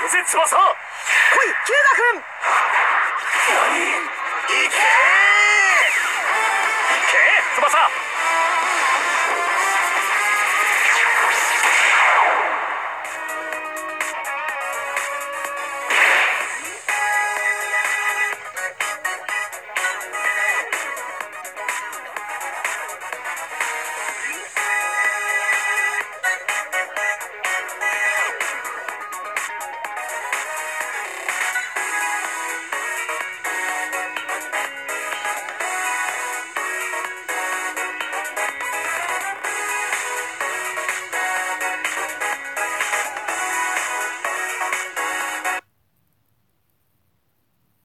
翼来い学何？いけ。いけ翼。